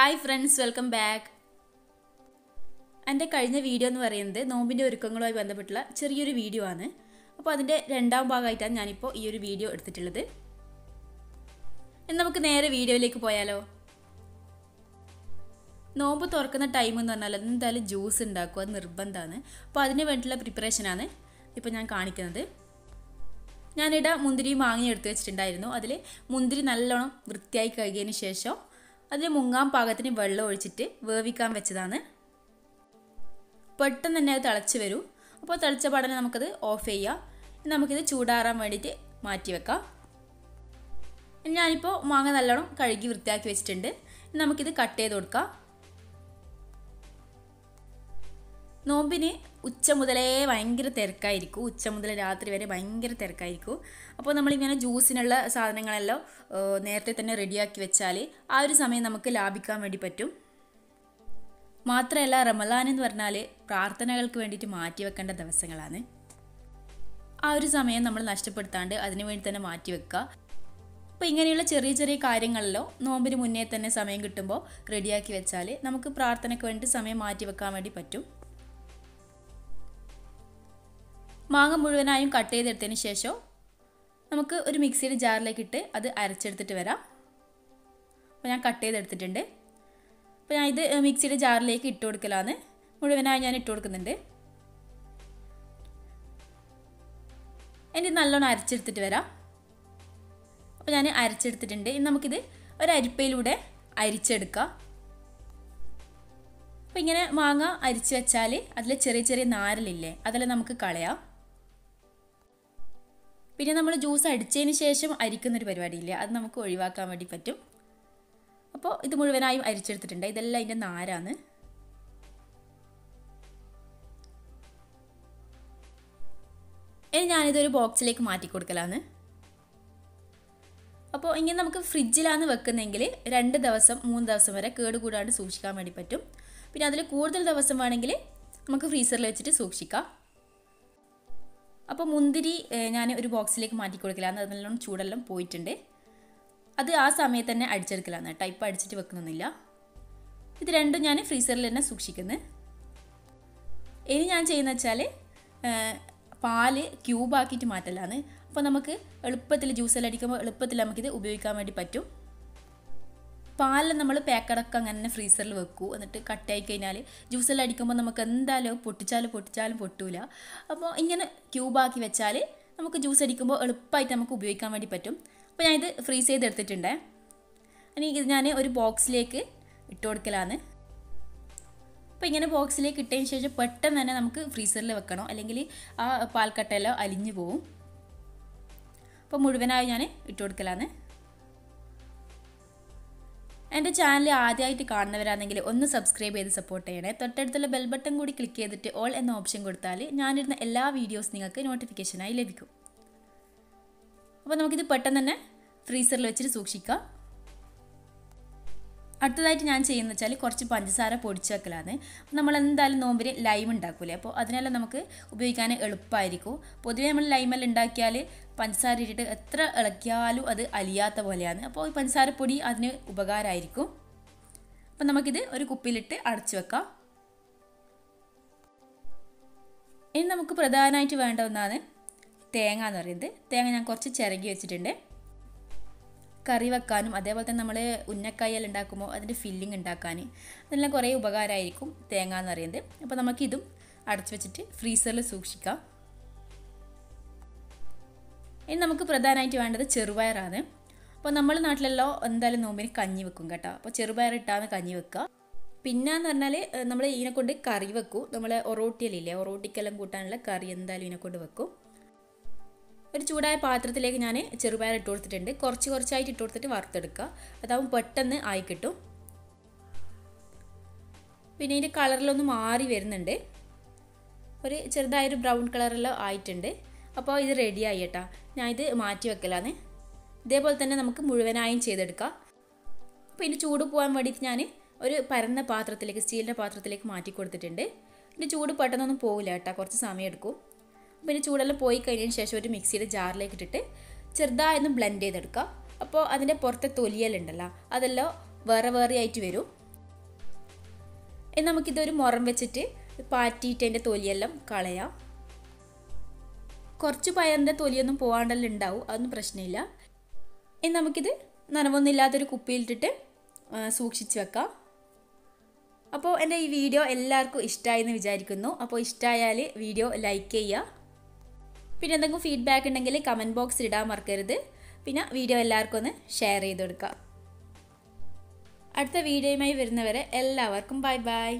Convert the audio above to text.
Hi friends welcome back എന്റെ കഴിഞ്ഞ video എന്ന് പറയുന്നത് നോമ്പിന്റെ ഒരുക്കങ്ങളുമായി ബന്ധപ്പെട്ടുള്ള ചെറിയൊരു വീഡിയോ ആണ്. അപ്പോൾ അതിന്റെ രണ്ടാം ഭാഗമായിട്ടാണ് ഞാനിപ്പോൾ ഈ ഒരു വീഡിയോ എടുത്തിട്ടുള്ളത്. ഇനി നമുക്ക് നേരെ വീഡിയോയിലേക്ക് പോയാലോ? നോമ്പ് തുറക്കുന്ന ടൈം എന്ന് പറഞ്ഞാൽ എന്തായാലും ജ്യൂസ് ഉണ്ടാക്കുക നിർബന്ധമാണ്. അപ്പോൾ അതിന് വേണ്ടിയിട്ടുള്ള പ്രിപ്പറേഷനാണ് ഇപ്പോൾ ഞാൻ കാണിക്കുന്നത്. ഞാനിവിടെ മുന്തിരി മാങ്ങി എടുത്ത് വെച്ചിട്ടുണ്ടായിരുന്നു. അതിൽ മുന്തിരി നല്ലോണം വൃത്തിയായി കഴുകിയതിന് ശേഷം അതിൽ മുങ്ങാൻ പാകത്തിന് വെള്ളം ഒഴിച്ചിട്ട് വേവിക്കാൻ വെച്ചതാണ്. പെട്ടെന്ന് തന്നെ അത് തിളച്ച് വരും. അപ്പോൾ തിളച്ച പാടനെ നമുക്കത് ഓഫ് ചെയ്യാം. നമുക്കിത് ചൂടാറാൻ വേണ്ടിയിട്ട് മാറ്റി വെക്കാം. ഞാനിപ്പോൾ മാങ്ങ നല്ലോണം കഴുകി വൃത്തിയാക്കി വെച്ചിട്ടുണ്ട്. നമുക്കിത് കട്ട് ചെയ്ത് കൊടുക്കാം. നോമ്പിന് ഉച്ച മുതലേ ഭയങ്കര തിരക്കായിരിക്കും. ഉച്ച മുതൽ രാത്രി വരെ ഭയങ്കര തിരക്കായിരിക്കും. അപ്പോൾ നമ്മളിങ്ങനെ ജ്യൂസിനുള്ള സാധനങ്ങളെല്ലാം നേരത്തെ തന്നെ റെഡിയാക്കി വെച്ചാൽ ആ ഒരു സമയം നമുക്ക് ലാഭിക്കാൻ വേണ്ടി പറ്റും. മാത്രമല്ല റമലാൻ എന്ന് പറഞ്ഞാൽ പ്രാർത്ഥനകൾക്ക് വേണ്ടിയിട്ട് മാറ്റി വെക്കേണ്ട ദിവസങ്ങളാണ്. ആ ഒരു സമയം നമ്മൾ നഷ്ടപ്പെടുത്താണ്ട് അതിനു വേണ്ടി തന്നെ മാറ്റി വെക്കുക. അപ്പോൾ ഇങ്ങനെയുള്ള ചെറിയ ചെറിയ കാര്യങ്ങളിലോ നോമ്പിന് മുന്നേ തന്നെ സമയം കിട്ടുമ്പോൾ റെഡിയാക്കി വെച്ചാൽ നമുക്ക് പ്രാർത്ഥനയ്ക്ക് വേണ്ടി സമയം മാറ്റി വെക്കാൻ വേണ്ടി പറ്റും. മാങ്ങ മുഴുവനായും കട്ട് ചെയ്തെടുത്തതിന് ശേഷം നമുക്ക് ഒരു മിക്സിയുടെ ജാറിലേക്ക് ഇട്ട് അത് അരച്ചെടുത്തിട്ട് വരാം. അപ്പോൾ ഞാൻ കട്ട് ചെയ്തെടുത്തിട്ടുണ്ട്. അപ്പോൾ ഞാൻ ഇത് മിക്സിയുടെ ജാറിലേക്ക് ഇട്ട് കൊടുക്കലാണ്. മുഴുവനായി ഞാൻ ഇട്ട് കൊടുക്കുന്നുണ്ട്. എന്റെ നല്ലോണം അരച്ചെടുത്തിട്ട് വരാം. അപ്പോൾ ഞാൻ അരച്ചെടുത്തിട്ടുണ്ട്. ഇനി നമുക്കിത് ഒരരിപ്പയിലൂടെ അരിച്ചെടുക്കാം. അപ്പോൾ ഇങ്ങനെ മാങ്ങ അരിച്ച് വെച്ചാൽ അതിലെ ചെറിയ ചെറിയ നാരലില്ലേ അതെല്ലാം നമുക്ക് കളയാം. പിന്നെ നമ്മൾ ജ്യൂസ് അടിച്ചതിന് ശേഷം അരിക്കുന്നൊരു പരിപാടിയില്ലേ അത് നമുക്ക് ഒഴിവാക്കാൻ വേണ്ടി പറ്റും. അപ്പോൾ ഇത് മുഴുവനായും അരിച്ചെടുത്തിട്ടുണ്ട്. ഇതെല്ലാം അതിന്റെ നാരാണ്. ഇനി ഞാനിതൊരു ബോക്സിലേക്ക് മാറ്റി കൊടുക്കലാണ് അപ്പോൾ ഇങ്ങനെ നമുക്ക് ഫ്രിഡ്ജിലാണ് വെക്കുന്നതെങ്കിൽ രണ്ട് ദിവസം മൂന്ന് ദിവസം വരെ കേടുകൂടാണ്ട് സൂക്ഷിക്കാൻ വേണ്ടി പറ്റും. പിന്നെ അതിൽ കൂടുതൽ ദിവസം വേണമെങ്കിൽ നമുക്ക് ഫ്രീസറിൽ വെച്ചിട്ട് സൂക്ഷിക്കാം. അപ്പോൾ മുന്തിരി ഞാൻ ഒരു ബോക്സിലേക്ക് മാറ്റി കൊടുക്കലാണ്. അത് നല്ലോണം ചൂടെല്ലാം പോയിട്ടുണ്ട്. അത് ആ സമയത്ത് തന്നെ അടിച്ചെടുക്കലാണ് കേട്ടോ. ഇപ്പം അടിച്ചിട്ട് വെക്കുന്നൊന്നുമില്ല. ഇത് രണ്ടും ഞാൻ ഫ്രീസറിൽ തന്നെ സൂക്ഷിക്കുന്നത് ഇനി ഞാൻ ചെയ്യുന്ന വെച്ചാൽ പാൽ ക്യൂബാക്കിയിട്ട് മാറ്റലാണ്. അപ്പോൾ നമുക്ക് എളുപ്പത്തിൽ ജ്യൂസെല്ലാം അടിക്കുമ്പോൾ എളുപ്പത്തിൽ നമുക്കിത് ഉപയോഗിക്കാൻ വേണ്ടി പറ്റും. പാലിൽ നമ്മൾ പാക്കടക്കം അങ്ങനെ ഫ്രീസറിൽ വെക്കൂ. എന്നിട്ട് കട്ടായി കഴിഞ്ഞാൽ ജ്യൂസെല്ലാം അടിക്കുമ്പോൾ നമുക്ക് എന്തായാലും പൊട്ടിച്ചാലും പൊട്ടിച്ചാലും പൊട്ടൂല. അപ്പോൾ ഇങ്ങനെ ക്യൂബാക്കി വെച്ചാൽ നമുക്ക് ജ്യൂസ് അടിക്കുമ്പോൾ എളുപ്പമായിട്ട് നമുക്ക് ഉപയോഗിക്കാൻ വേണ്ടി പറ്റും. അപ്പോൾ ഞാനിത് ഫ്രീസ് ചെയ്തെടുത്തിട്ടുണ്ട് ഇനി ഇത് ഞാൻ ഒരു ബോക്സിലേക്ക് ഇട്ട് കൊടുക്കലാണ്. അപ്പോൾ ഇങ്ങനെ ബോക്സിലേക്ക് ഇട്ടതിന് ശേഷം പെട്ടെന്ന് തന്നെ നമുക്ക് ഫ്രീസറിൽ വെക്കണം? അല്ലെങ്കിൽ ആ പാൽക്കട്ടയെല്ലാം അലിഞ്ഞു പോവും. അപ്പോൾ മുഴുവനായി ഞാൻ ഇട്ട് കൊടുക്കലാണ്. എന്റെ ചാനൽ ആദ്യമായിട്ട് കാണുന്നവരാണെങ്കിൽ ഒന്ന് സബ്സ്ക്രൈബ് ചെയ്ത് സപ്പോർട്ട് ചെയ്യണേ. തൊട്ടടുത്തുള്ള ബെൽ ബട്ടൺ കൂടി ക്ലിക്ക് ചെയ്തിട്ട് ഓൾ എന്ന ഓപ്ഷൻ കൊടുത്താൽ ഞാനിരുന്ന എല്ലാ വീഡിയോസ് നിങ്ങൾക്ക് നോട്ടിഫിക്കേഷനായി ലഭിക്കും. അപ്പോൾ നമുക്കിത് പെട്ടെന്ന് തന്നെ ഫ്രീസറിൽ വെച്ചിട്ട് സൂക്ഷിക്കാം. അടുത്തതായിട്ട് ഞാൻ ചെയ്യുന്നത് വെച്ചാൽ കുറച്ച് പഞ്ചസാര പൊടിച്ച് വെക്കലാണ്. നമ്മൾ എന്തായാലും നോമ്പിന് ലൈം ഉണ്ടാക്കൂലേ? അപ്പോൾ അതിനെല്ലാം നമുക്ക് ഉപയോഗിക്കാൻ എളുപ്പമായിരിക്കും പൊതുവേ നമ്മൾ ലൈമെല്ലാം ഉണ്ടാക്കിയാൽ പഞ്ചസാര ഇട്ടിട്ട് എത്ര ഇളക്കിയാലും അത് അലിയാത്ത പോലെയാണ്. അപ്പോൾ ഈ പഞ്ചസാരപ്പൊടി അതിന് ഉപകാരമായിരിക്കും. അപ്പം നമുക്കിത് ഒരു കുപ്പിയിലിട്ട് അടച്ചു വെക്കാം. ഇനി നമുക്ക് പ്രധാനമായിട്ട് വേണ്ട ഒന്നാണ് തേങ്ങ എന്ന് പറയുന്നത്. തേങ്ങ ഞാൻ കുറച്ച് ചിരകി വെച്ചിട്ടുണ്ട്. കറി വെക്കാനും അതേപോലെ തന്നെ നമ്മൾ ഉന്നക്കായൽ ഉണ്ടാക്കുമ്പോൾ അതിന്റെ ഫില്ലിംഗ് ഉണ്ടാക്കാൻ അതെല്ലാം കുറേ ഉപകാരമായിരിക്കും തേങ്ങ എന്ന് പറയുന്നത്. അപ്പോൾ നമുക്കിതും അടച്ചു വെച്ചിട്ട് ഫ്രീസറിൽ സൂക്ഷിക്കാം. ഇനി നമുക്ക് പ്രധാനമായിട്ട് വേണ്ടത് ചെറുപയറാണ്. അപ്പോൾ നമ്മൾ നാട്ടിലല്ലോ എന്തായാലും നോമ്പിന് കഞ്ഞി വെക്കും കേട്ടോ. അപ്പോൾ ചെറുപയർ ഇട്ടാണ് കഞ്ഞി വെക്കുക. പിന്നെ എന്ന് പറഞ്ഞാൽ നമ്മൾ ഇതിനെ കൊണ്ട് കറി വെക്കും. നമ്മൾ ഒറോട്ടിയലില്ലേ ഒറോട്ടിക്കെല്ലാം കൂട്ടാനുള്ള കറി എന്തായാലും ഇതിനെ കൊണ്ട് വെക്കും. ഒരു ചൂടായ പാത്രത്തിലേക്ക് ഞാൻ ചെറുപയർ ഇട്ട് കൊടുത്തിട്ടുണ്ട്. കുറച്ച് കുറച്ചായിട്ട് ഇട്ട് കൊടുത്തിട്ട് വറുത്തെടുക്കുക. അതാവും പെട്ടെന്ന് ആയി കിട്ടും. പിന്നെ ഇതിന്റെ കളറിലൊന്ന് മാറി വരുന്നുണ്ട്. ഒരു ചെറുതായൊരു ബ്രൗൺ കളറിലോ ആയിട്ടുണ്ട്. അപ്പോൾ ഇത് റെഡി ആയി കേട്ടോ ഞാൻ ഇത് മാറ്റി വെക്കലാണ് ഇതേപോലെ തന്നെ നമുക്ക് മുഴുവനായും ചെയ്തെടുക്കാം. അപ്പോൾ ഇതിന്റെ ചൂട് പോകാൻ വേണ്ടിയിട്ട് ഞാൻ ഒരു പരന്ന പാത്രത്തിലേക്ക് സ്റ്റീലിന്റെ പാത്രത്തിലേക്ക് മാറ്റി കൊടുത്തിട്ടുണ്ട്. ഇതിന്റെ ചൂട് പെട്ടെന്നൊന്നും പോകില്ല കേട്ടോ കുറച്ച് സമയം എടുക്കും. പിന്നെ ചൂടെല്ലാം പോയി കഴിഞ്ഞതിന് ശേഷം ഒരു മിക്സിയുടെ ജാറിലേക്ക് ഇട്ടിട്ട് ചെറുതായൊന്ന് ബ്ലെൻഡ് ചെയ്തെടുക്കുക അപ്പോൾ അതിന്റെ പുറത്തെ തൊലിയലുണ്ടല്ലോ അതെല്ലാം വേറെ വേറെ ആയിട്ട് വരും. ഇനി നമുക്കിതൊരു മുറം വെച്ചിട്ട് പാറ്റിയിട്ട് അതിന്റെ തൊലിയെല്ലാം കളയാം. കുറച്ച് പയറിന്റെ തൊലിയൊന്നും പോകാണ്ടെല്ലാം ഉണ്ടാവും അതൊന്നും പ്രശ്നമില്ല. ഇനി നമുക്കിത് നനവൊന്നുമില്ലാത്തൊരു കുപ്പിയിലിട്ടിട്ട് സൂക്ഷിച്ച് വെക്കാം. അപ്പോൾ എന്റെ ഈ വീഡിയോ എല്ലാവർക്കും ഇഷ്ടമായി എന്ന് വിചാരിക്കുന്നു. അപ്പോൾ ഇഷ്ടമായാൽ വീഡിയോ ലൈക്ക് ചെയ്യുക. പിന്നെ എന്തെങ്കിലും ഫീഡ്ബാക്ക് ഉണ്ടെങ്കിൽ കമന്റ് ബോക്സിൽ ഇടാൻ മറക്കരുത്. പിന്നെ വീഡിയോ എല്ലാവർക്കും ഒന്ന് ഷെയർ ചെയ്ത് കൊടുക്കുക. അടുത്ത വീഡിയോയുമായി വരുന്നവരെ എല്ലാവർക്കും ബൈ ബൈ